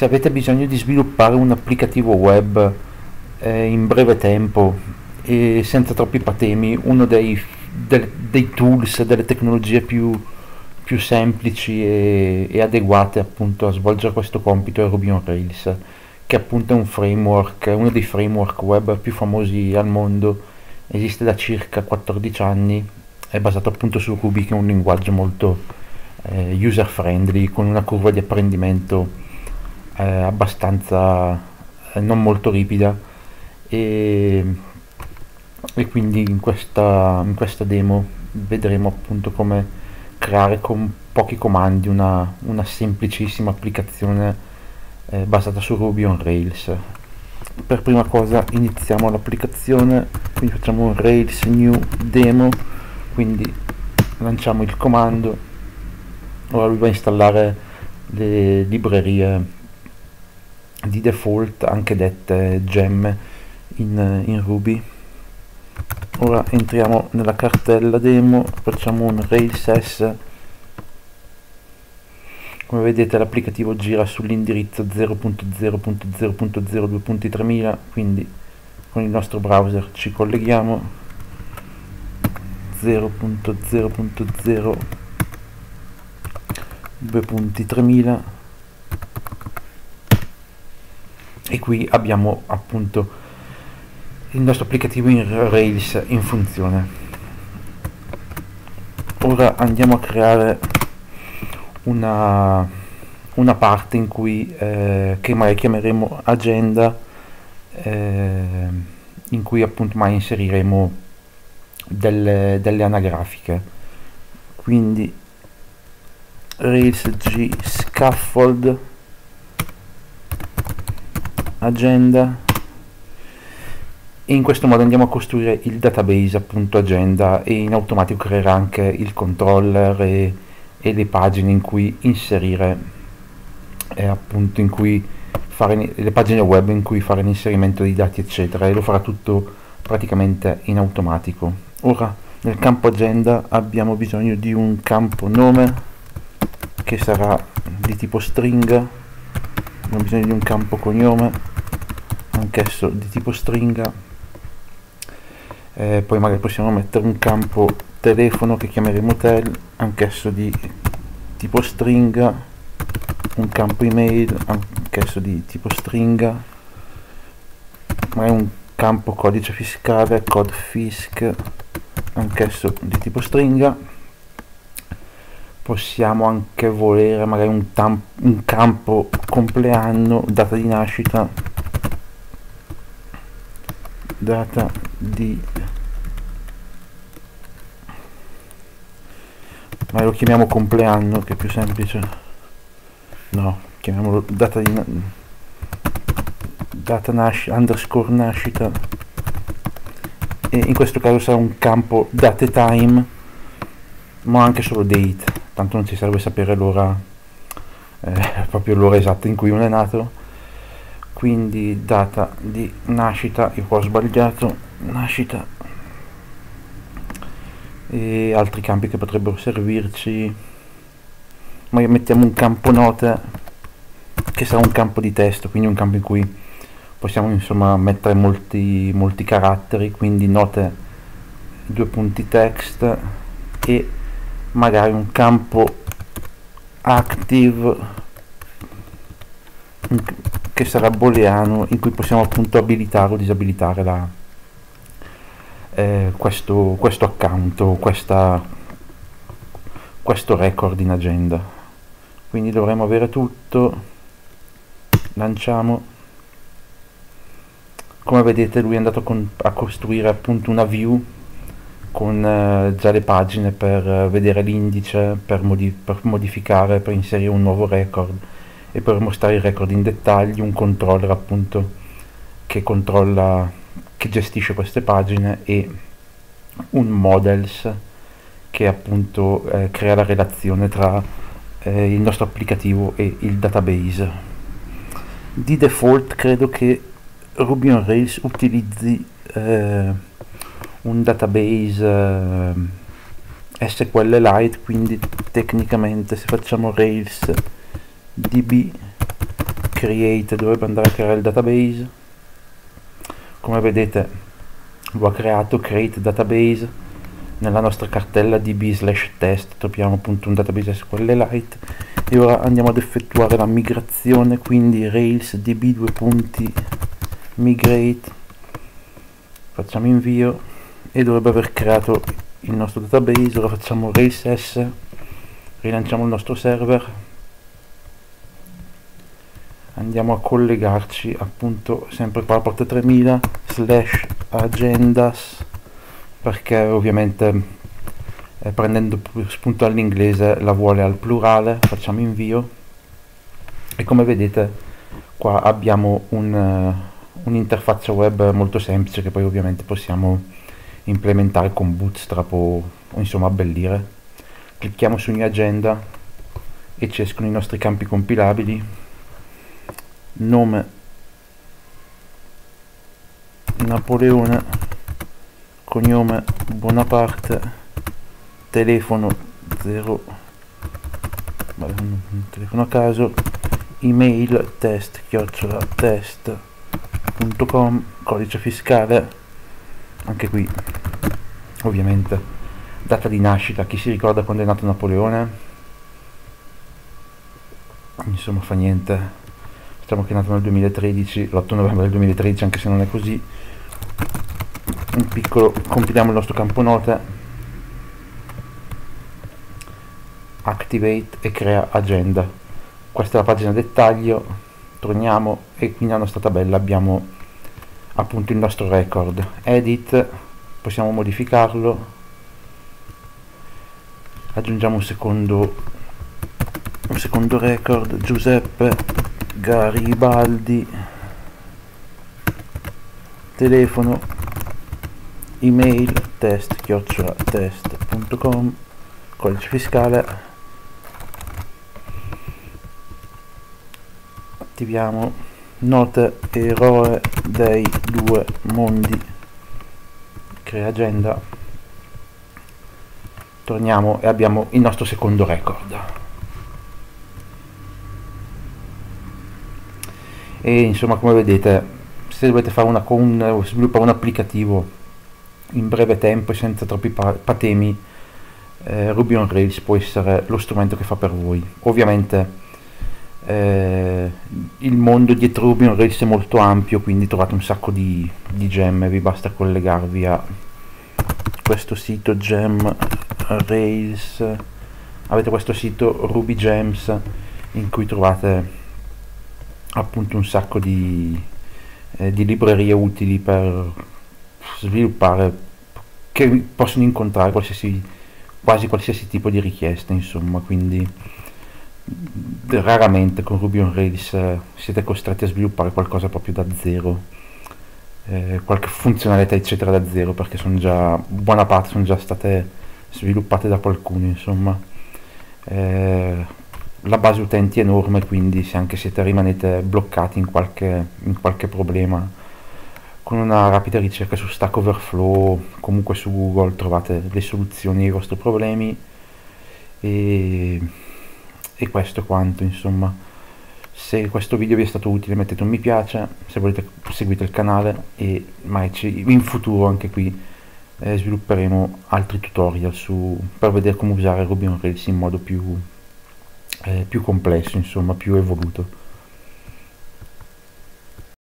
se avete bisogno di sviluppare un applicativo web eh, in breve tempo e senza troppi patemi, uno dei, del, dei tools, delle tecnologie più, più semplici e, e, adeguate appunto a svolgere questo compito è Ruby on Rails, che appunto è un framework, uno dei framework web più famosi al mondo, esiste da circa 14 anni, è basato appunto su Ruby che è un linguaggio molto eh, user friendly, con una curva di apprendimento eh, abbastanza eh, non molto ripida. E, e quindi in questa, in questa demo vedremo appunto come creare con pochi comandi una, una semplicissima applicazione eh, basata su Ruby on Rails. Per prima cosa iniziamo l'applicazione quindi facciamo un Rails new demo quindi lanciamo il comando. Ora lui va a installare le librerie di default anche dette gemme in, in Ruby. Ora entriamo nella cartella demo facciamo un rails s. Come vedete l'applicativo gira sull'indirizzo 0.0.0.02.3000 quindi con il nostro browser ci colleghiamo. 0.0.0 e qui abbiamo appunto il nostro applicativo in Rails in funzione. Ora andiamo a creare una, una parte in cui eh, che mai chiameremo agenda eh, in cui appunto mai inseriremo delle, delle anagrafiche. Quindi Rails G scaffold agenda. E in questo modo andiamo a costruire il database appunto agenda e in automatico creerà anche il controller e, e le pagine in cui inserire eh, appunto in cui fare le pagine web in cui fare l'inserimento dei dati eccetera e lo farà tutto praticamente in automatico. Ora nel campo agenda abbiamo bisogno di un campo nome che sarà di tipo string abbiamo bisogno di un campo cognome anch'esso di tipo stringa. Eh, poi magari possiamo mettere un campo telefono che chiameremo tel anch'esso di tipo stringa. Un campo email anch'esso di tipo stringa. Magari un campo codice fiscale code fisc anch'esso di tipo stringa possiamo anche volere magari un, un campo compleanno data di nascita data di ma lo chiamiamo compleanno che è più semplice? No chiamiamolo data di data nascita underscore nascita. E in questo caso sarà un campo date time ma anche solo date. Tanto non ci serve sapere l'ora eh, proprio l'ora esatta in cui uno è nato. Quindi data di nascita io ho sbagliato nascita. E altri campi che potrebbero servirci. Ma mettiamo un campo note che sarà un campo di testo quindi un campo in cui possiamo insomma mettere molti, molti caratteri. Quindi note due punti text e magari un campo active che sarà booleano in cui possiamo appunto abilitare o disabilitare la, eh, questo, questo account o questa, questo record in agenda. Quindi dovremo avere tutto. Lanciamo. Come vedete lui è andato con, a costruire appunto una view con eh, già le pagine per eh, vedere l'indice per, modi per modificare per inserire un nuovo record e per mostrare il record in dettaglio un controller appunto che controlla che gestisce queste pagine e un models che appunto eh, crea la relazione tra eh, il nostro applicativo e il database. Di default credo che Ruby on Rails utilizzi eh, un database eh, SQLite quindi tecnicamente se facciamo Rails db create dovrebbe andare a creare il database. Come vedete lo ha creato create database. Nella nostra cartella db slash test troviamo appunto un database SQLite e ora andiamo ad effettuare la migrazione quindi rails db due migrate. Facciamo invio e dovrebbe aver creato il nostro database ora facciamo rails s rilanciamo il nostro server. Andiamo a collegarci appunto sempre qua alla porta 3000 slash agendas perché ovviamente eh, prendendo spunto all'inglese la vuole al plurale facciamo invio. E come vedete qua abbiamo un, uh, un'interfaccia web molto semplice che poi ovviamente possiamo implementare con bootstrap o, insomma abbellire. Clicchiamo su new agenda e ci escono i nostri campi compilabili. Nome. Napoleone. Cognome. Bonaparte. Telefono. 0 telefono a caso. Email. Test. Chiocciola. Test.com codice fiscale anche qui ovviamente data di nascita. Chi si ricorda quando è nato Napoleone? Insomma fa niente. Diciamo che è nato nel 2013, l'8 novembre del 2013, anche se non è così. Un piccolo, compiliamo il nostro campo note, activate e crea agenda. Questa è la pagina dettaglio, torniamo e qui nella nostra tabella abbiamo appunto il nostro record. Edit, possiamo modificarlo, aggiungiamo un secondo, un secondo record, Giuseppe Garibaldi. Telefono email test chiocciola test.com codice fiscale. Attiviamo note eroe dei due mondi. Crea agenda. Torniamo e abbiamo il nostro secondo record. E insomma come vedete se dovete fare una, un, sviluppare un applicativo in breve tempo e senza troppi patemi eh, Ruby on Rails può essere lo strumento che fa per voi. Ovviamente eh, il mondo dietro Ruby on Rails è molto ampio quindi trovate un sacco di, di gemme vi basta collegarvi a questo sito gem Rails. Avete questo sito Ruby Gems in cui trovate appunto un sacco di, eh, di librerie utili per sviluppare che possono incontrare qualsiasi, quasi qualsiasi tipo di richiesta insomma. Quindi raramente con Ruby on Rails eh, siete costretti a sviluppare qualcosa proprio da zero eh, qualche funzionalità eccetera da zero perché sono già buona parte sono già state sviluppate da qualcuno insomma. Eh, la base utenti è enorme quindi se anche siete rimanete bloccati in qualche, in qualche problema. Con una rapida ricerca su Stack Overflow comunque su Google trovate le soluzioni ai vostri problemi. E, e questo quanto insomma se questo video vi è stato utile mettete un mi piace se volete seguite il canale e magari in futuro anche qui eh, svilupperemo altri tutorial su, per vedere come usare Ruby on Rails in modo più eh, più complesso, insomma, più evoluto.